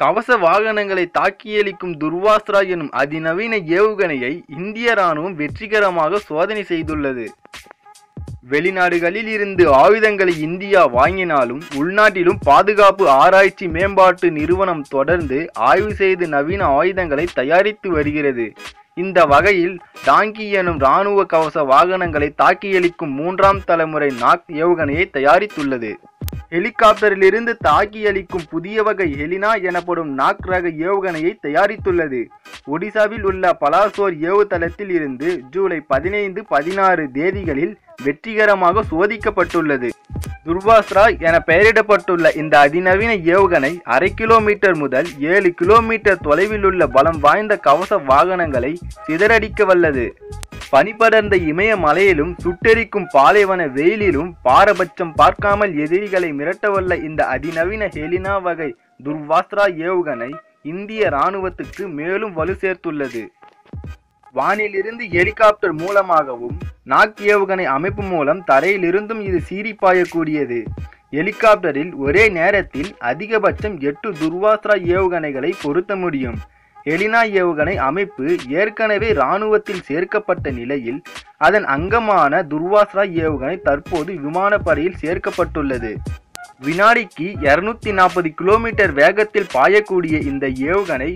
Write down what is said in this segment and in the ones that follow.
கவச வாகனங்களை தாக்கியளிக்கும் துர்வாஸ்ரா எனும் அதிநவீன ஏவுகணையை இந்திய ராணுவம் வெற்றிகரமாக சோதனை செய்துள்ளது. வெளிநாடுகளில் இருந்து ஆயுதங்களை இந்தியா வாங்கினாலும் உள்நாட்டிலும் பாதுகாப்பு ஆராய்ச்சி மேம்பாட்டு நிறுவனம் தொடர்ந்து ஆய்வு செய்து நவீன ஆயுதங்களை தயாரித்து வருகிறது. இந்த வகையில் டாங்கி எனும் இராணுவ கவச வாகனங்களை தாக்கியளிக்கும் மூன்றாம் தலைமுறை நாக் ஏவுகணையை தயாரித்துள்ளது. ஹெலிகாப்டரிலிருந்து தாக்கியளிக்கும் புதிய வகை ஹெலினா எனப்படும் நாக் ரக ஏவுகணையை தயாரித்துள்ளது. ஒடிசாவில் உள்ள பலாசோர் ஏவுதளத்தில் இருந்து ஜூலை பதினைந்து பதினாறு தேதிகளில் வெற்றிகரமாக சோதிக்கப்பட்டுள்ளது துர்வாஸ்ரா என பெயரிடப்பட்டுள்ள இந்த அதிநவீன ஏவுகணை அரை கிலோமீட்டர் முதல் ஏழு கிலோமீட்டர் தொலைவில் உள்ள பலம் வாய்ந்த கவச வாகனங்களை சிதறடிக்க வல்லது. பனிபடர்ந்த இமய மலையிலும் சுட்டெரிக்கும் பாலைவன வெயிலிலும் பாரபட்சம் பார்க்காமல் எதிரிகளை மிரட்டவல்ல இந்த அதிநவீன ஹெலினா வகை துர்வாஸ்திரா ஏவுகணை இந்திய இராணுவத்துக்கு மேலும் வலு சேர்த்துள்ளது. வானிலிருந்து ஹெலிகாப்டர் மூலமாகவும் நாக் ஏவுகணை அமைப்பு மூலம் தரையிலிருந்தும் இது சீறி பாயக்கூடியது ஹெலிகாப்டரில் ஒரே நேரத்தில் அதிகபட்சம் எட்டு துர்வாஸ்திரா ஏவுகணைகளை பொருத்த முடியும். எலினா ஏவுகணை அமைப்பு ஏற்கனவே இராணுவத்தில் சேர்க்கப்பட்ட நிலையில் அதன் அங்கமான துர்வாஸ்ரா ஏவுகணை தற்போது விமானப்படையில் சேர்க்கப்பட்டுள்ளது. வினாடிக்கு இருநூத்தி நாற்பது கிலோமீட்டர் வேகத்தில் பாயக்கூடிய இந்த ஏவுகணை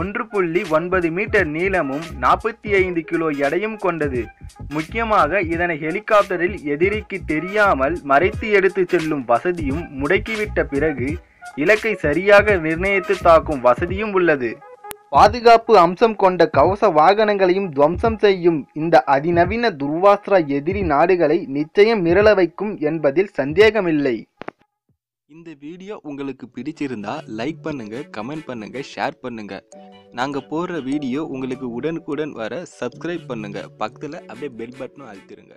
ஒன்று புள்ளி ஒன்பது மீட்டர் நீளமும் நாற்பத்தி ஐந்து கிலோ எடையும் கொண்டது. முக்கியமாக இதனை ஹெலிகாப்டரில் எதிரிக்கு தெரியாமல் மறைத்து எடுத்து செல்லும் வசதியும் முடக்கிவிட்ட பிறகு இலக்கை சரியாக நிர்ணயித்து தாக்கும் வசதியும் உள்ளது. பாதுகாப்பு அம்சம் கொண்ட கவச வாகனங்களையும் துவம்சம் செய்யும் இந்த அதிநவீன துர்வாஸ்திர எதிரி நாடுகளை நிச்சயம் மிரள வைக்கும் என்பதில் சந்தேகமில்லை. இந்த வீடியோ உங்களுக்கு பிடிச்சிருந்தா லைக் பண்ணுங்க கமெண்ட் பண்ணுங்க ஷேர் பண்ணுங்க. நாங்க போடுற வீடியோ உங்களுக்கு உடனுக்குடன் வர சப்ஸ்கிரைப் பண்ணுங்க. பக்கத்துல அப்படியே பெல் பட்டனும் அழுத்திருங்க.